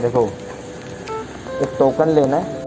देखो एक टोकन लेना है।